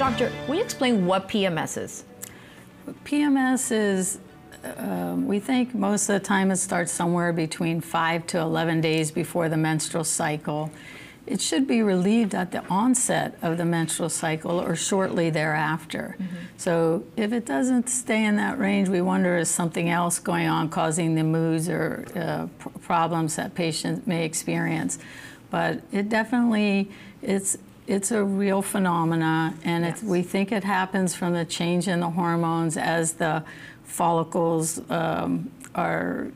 Doctor, will you explain what PMS is? PMS is, um, we think most of the time it starts somewhere between 5 to 11 days before the menstrual cycle. It should be relieved at the onset of the menstrual cycle or shortly thereafter. Mm-hmm. So if it doesn't stay in that range, we wonder is something else going on causing the moods or uh, pr- problems that patients may experience. But it definitely, it's it's a real phenomena, and yes. we think it happens from the change in the hormones as the follicles um, are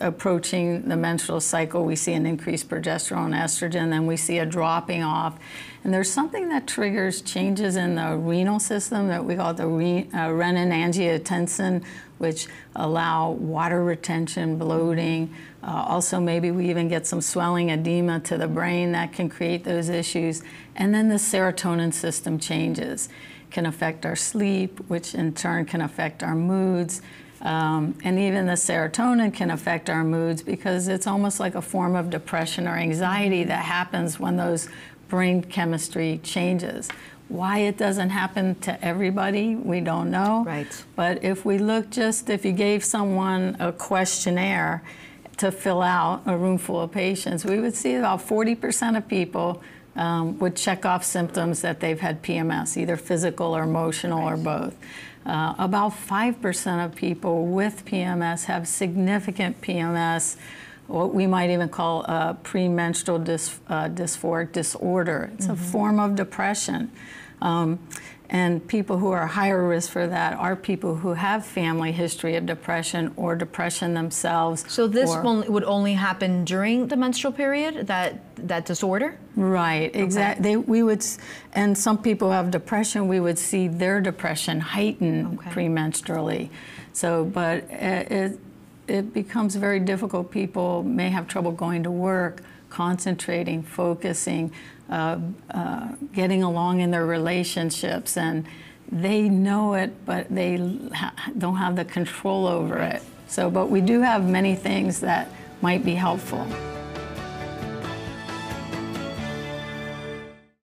approaching the menstrual cycle. We see an increased progesterone, and estrogen, then we see a dropping off. And there's something that triggers changes in the renal system that we call the re, uh, renin-angiotensin, which allow water retention, bloating. Uh, also, maybe we even get some swelling, edema to the brain that can create those issues. And then the serotonin system changes, can affect our sleep, which in turn can affect our moods. Um, and even the serotonin can affect our moods because it's almost like a form of depression or anxiety that happens when those brain chemistry changes. Why it doesn't happen to everybody, we don't know. Right. But if we look just, if you gave someone a questionnaire to fill out, a room full of patients, we would see about 40% of people um, would check off symptoms that they've had PMS, either physical or emotional right. or both. Uh, about 5% of people with PMS have significant PMS what we might even call a premenstrual dys, uh, dysphoric disorder. It's mm-hmm. a form of depression. Um, and people who are higher risk for that are people who have family history of depression or depression themselves. So this would only happen during the menstrual period, that, that disorder? Right, exactly. We would, and some people have depression, we would see their depression heighten okay. premenstrually. So, but it, it becomes very difficult. People may have trouble going to work, concentrating, focusing, uh, uh, getting along in their relationships, and they know it, but they ha- don't have the control over it. So, but we do have many things that might be helpful.